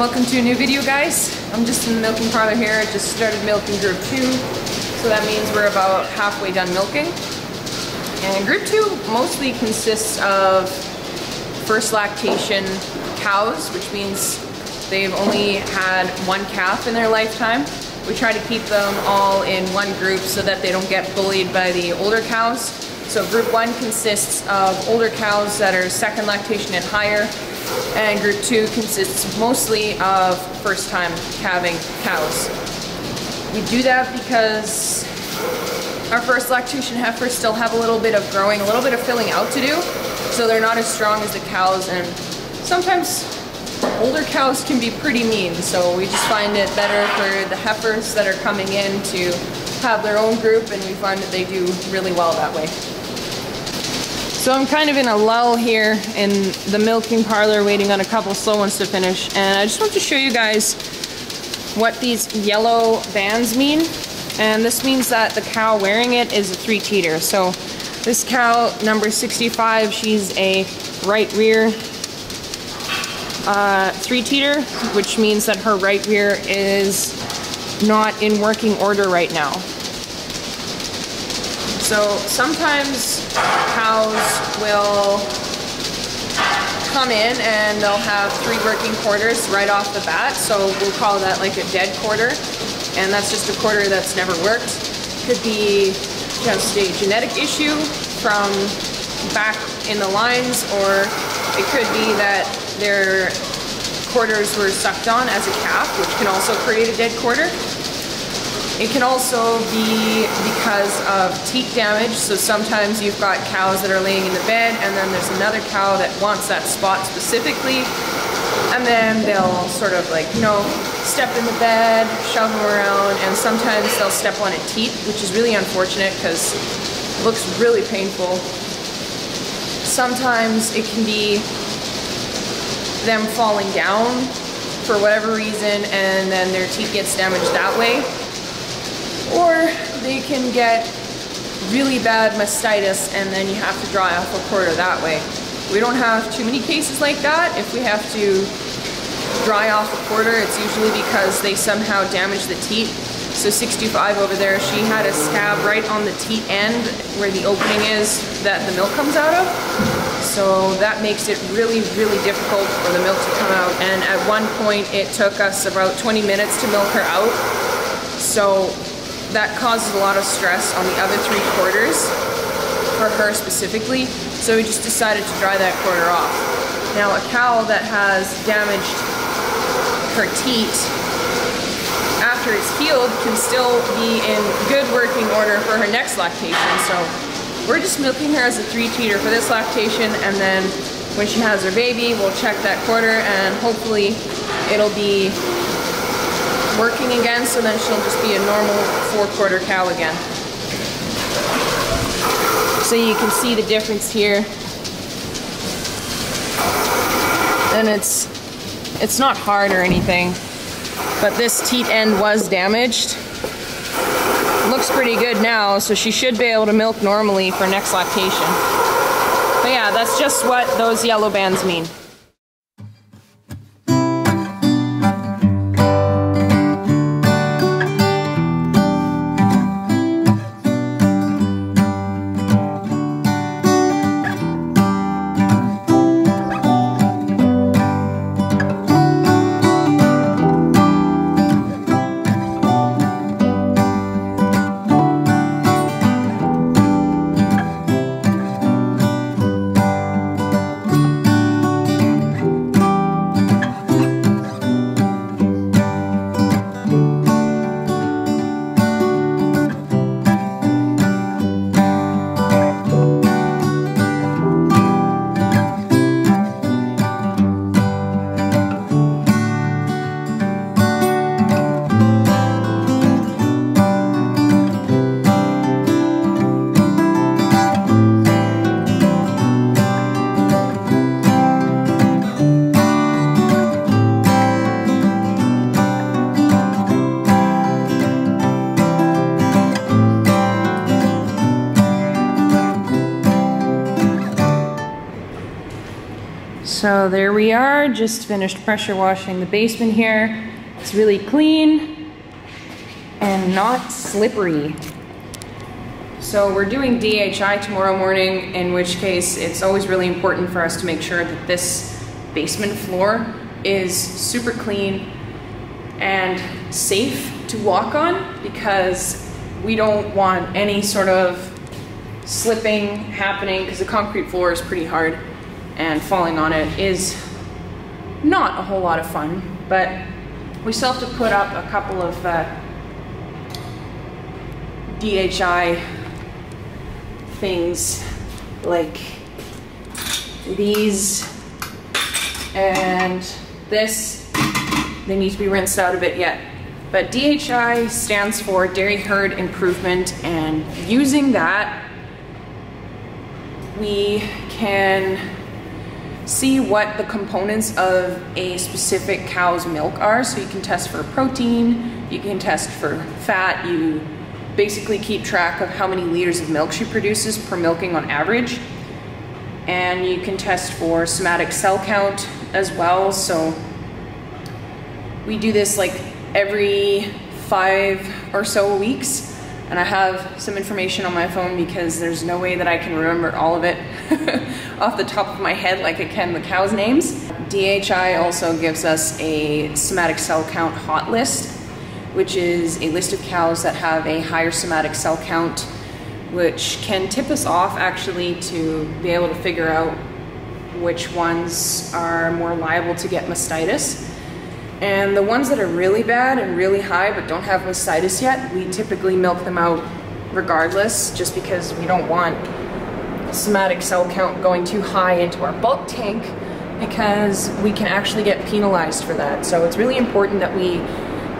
Welcome to a new video guys. I'm just in the milking parlor here. I just started milking group two. So that means we're about halfway done milking. And group two mostly consists of first lactation cows, which means they've only had one calf in their lifetime. We try to keep them all in one group so that they don't get bullied by the older cows. So group one consists of older cows that are second lactation and higher, and group two consists mostly of first time calving cows. We do that because our first lactation heifers still have a little bit of growing, a little bit of filling out to do, so they're not as strong as the cows and sometimes older cows can be pretty mean, so we just find it better for the heifers that are coming in to have their own group and we find that they do really well that way. So I'm kind of in a lull here in the milking parlor waiting on a couple slow ones to finish and I just want to show you guys what these yellow bands mean and this means that the cow wearing it is a three teater. So this cow number 65 she's a right rear uh, three teater which means that her right rear is not in working order right now. So sometimes cows will come in and they'll have three working quarters right off the bat. So we'll call that like a dead quarter. And that's just a quarter that's never worked. Could be just a genetic issue from back in the lines or it could be that their quarters were sucked on as a calf, which can also create a dead quarter. It can also be because of teat damage. So sometimes you've got cows that are laying in the bed and then there's another cow that wants that spot specifically. And then they'll sort of like, you know, step in the bed, shove them around, and sometimes they'll step on a teat, which is really unfortunate because it looks really painful. Sometimes it can be them falling down for whatever reason and then their teat gets damaged that way or they can get really bad mastitis and then you have to dry off a quarter that way. We don't have too many cases like that. If we have to dry off a quarter, it's usually because they somehow damage the teat. So 65 over there, she had a scab right on the teat end where the opening is that the milk comes out of. So that makes it really, really difficult for the milk to come out. And at one point, it took us about 20 minutes to milk her out. So that causes a lot of stress on the other three quarters for her specifically. So we just decided to dry that quarter off. Now a cow that has damaged her teat after it's healed can still be in good working order for her next lactation. So we're just milking her as a three teater for this lactation and then when she has her baby, we'll check that quarter and hopefully it'll be working again, so then she'll just be a normal four quarter cow again. So you can see the difference here. And it's it's not hard or anything, but this teat end was damaged. Looks pretty good now, so she should be able to milk normally for next lactation. But yeah, that's just what those yellow bands mean. There we are, just finished pressure washing the basement here. It's really clean and not slippery. So we're doing DHI tomorrow morning, in which case it's always really important for us to make sure that this basement floor is super clean and safe to walk on because we don't want any sort of slipping happening because the concrete floor is pretty hard and falling on it is not a whole lot of fun, but we still have to put up a couple of uh, DHI things like these and this. They need to be rinsed out a bit yet. But DHI stands for Dairy Herd Improvement and using that we can see what the components of a specific cow's milk are. So you can test for protein, you can test for fat, you basically keep track of how many liters of milk she produces per milking on average. And you can test for somatic cell count as well. So we do this like every five or so weeks and I have some information on my phone because there's no way that I can remember all of it off the top of my head like I can the cows' names. DHI also gives us a somatic cell count hot list, which is a list of cows that have a higher somatic cell count, which can tip us off actually to be able to figure out which ones are more liable to get mastitis. And the ones that are really bad and really high but don't have mastitis yet, we typically milk them out regardless, just because we don't want somatic cell count going too high into our bulk tank because we can actually get penalized for that. So it's really important that we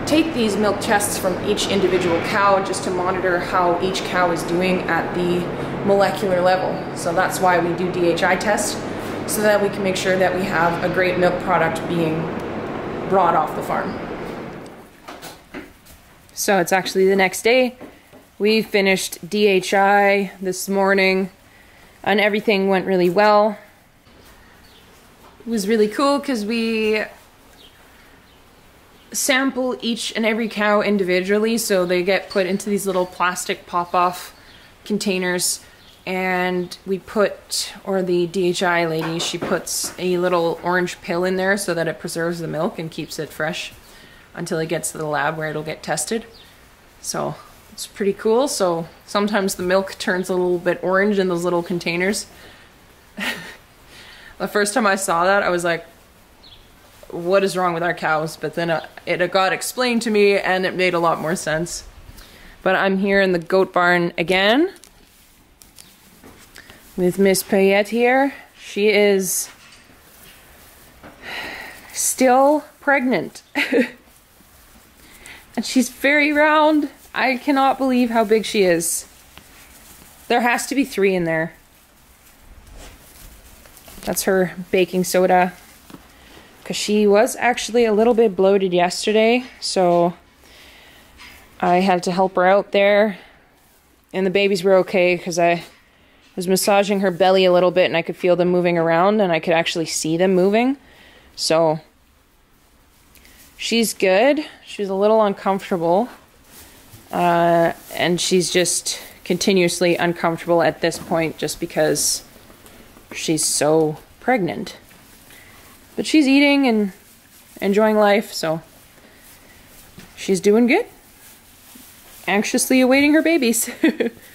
take these milk tests from each individual cow just to monitor how each cow is doing at the molecular level. So that's why we do DHI tests, so that we can make sure that we have a great milk product being brought off the farm. So it's actually the next day. We finished DHI this morning and everything went really well. It was really cool because we sample each and every cow individually so they get put into these little plastic pop-off containers and we put, or the DHI lady, she puts a little orange pill in there so that it preserves the milk and keeps it fresh until it gets to the lab where it'll get tested. So it's pretty cool. So sometimes the milk turns a little bit orange in those little containers. the first time I saw that, I was like, what is wrong with our cows? But then uh, it got explained to me and it made a lot more sense. But I'm here in the goat barn again with Miss Payette here. She is still pregnant. and she's very round. I cannot believe how big she is. There has to be three in there. That's her baking soda. Because she was actually a little bit bloated yesterday, so I had to help her out there. And the babies were okay because I was massaging her belly a little bit and I could feel them moving around and I could actually see them moving. So she's good. She's a little uncomfortable. Uh, and she's just continuously uncomfortable at this point just because she's so pregnant. But she's eating and enjoying life, so she's doing good. Anxiously awaiting her babies.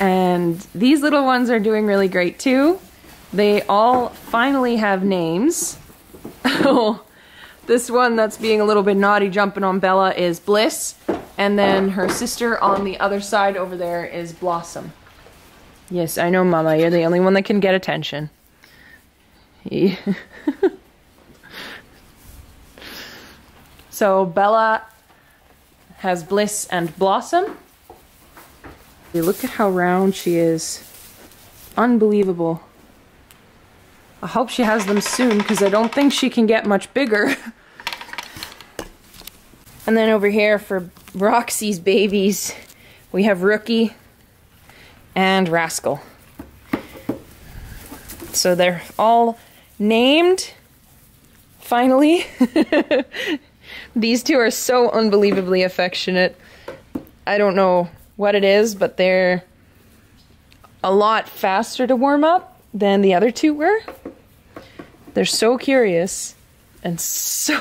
and these little ones are doing really great too. They all finally have names. Oh, this one that's being a little bit naughty jumping on Bella is Bliss. And then her sister on the other side over there is Blossom. Yes, I know, Mama. You're the only one that can get attention. so Bella has Bliss and Blossom. Look at how round she is. Unbelievable. I hope she has them soon because I don't think she can get much bigger. and then over here for Roxy's babies, we have Rookie and Rascal. So they're all named, finally. These two are so unbelievably affectionate. I don't know what it is, but they're a lot faster to warm up than the other two were. They're so curious and so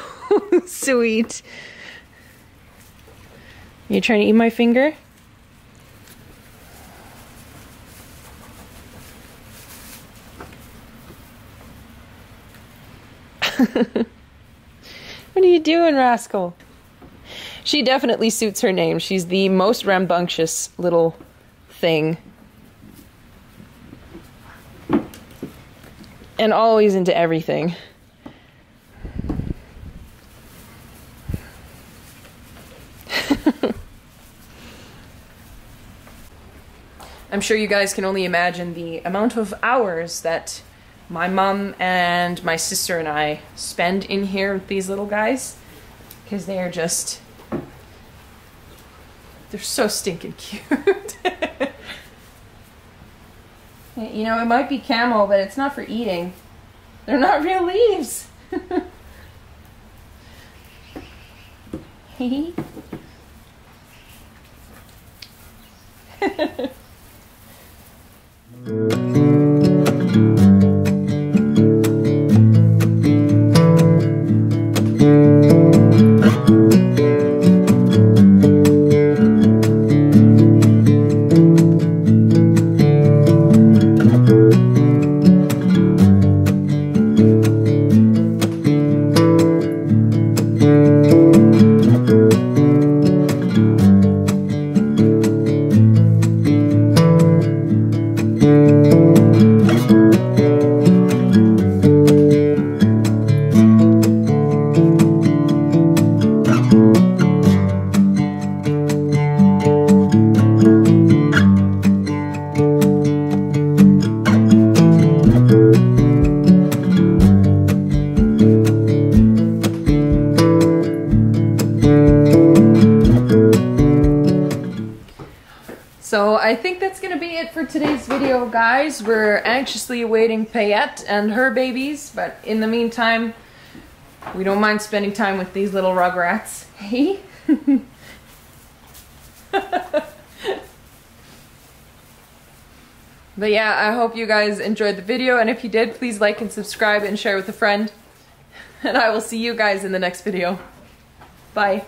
sweet. You trying to eat my finger? what are you doing, rascal? She definitely suits her name. She's the most rambunctious little thing and always into everything. I'm sure you guys can only imagine the amount of hours that my mom and my sister and I spend in here with these little guys because they are just they're so stinking cute. You know, it might be camel, but it's not for eating. They're not real leaves. for today's video, guys. We're anxiously awaiting Payette and her babies, but in the meantime, we don't mind spending time with these little rugrats. Hey? but yeah, I hope you guys enjoyed the video, and if you did, please like and subscribe and share with a friend. And I will see you guys in the next video. Bye.